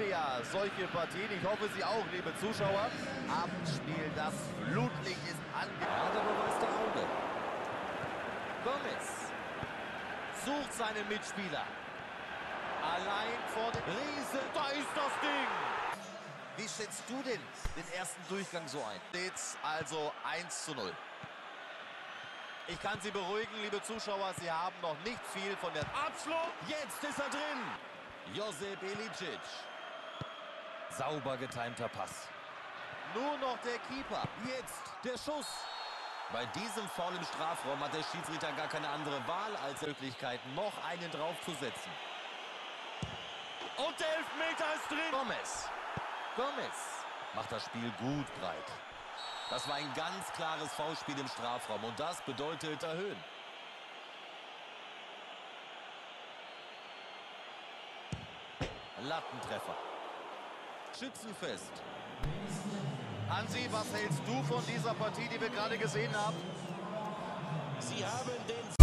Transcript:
liebe ja solche Partien. Ich hoffe, Sie auch, liebe Zuschauer. Abendspiel, das Flutlicht ist ange... Ja, da beweist der Auge. Gomez sucht seinen Mitspieler. Allein vor dem Riesen, da ist das Ding. Wie schätzt du denn den ersten Durchgang so ein? Steht's also 1 zu 0. Ich kann Sie beruhigen, liebe Zuschauer, Sie haben noch nicht viel von der... Abschluss! Jetzt ist er drin! Josep Ilicic. Sauber getimter Pass. Nur noch der Keeper. Jetzt der Schuss. Bei diesem Foul im Strafraum hat der Schiedsrichter gar keine andere Wahl, als Möglichkeiten, noch einen draufzusetzen. Und der Elfmeter ist drin. Gomez. Gomez macht das Spiel gut breit. Das war ein ganz klares Foulspiel im Strafraum und das bedeutet erhöhen. Lattentreffer. Schützenfest. Hansi, was hältst du von dieser Partie, die wir gerade gesehen haben? Sie haben den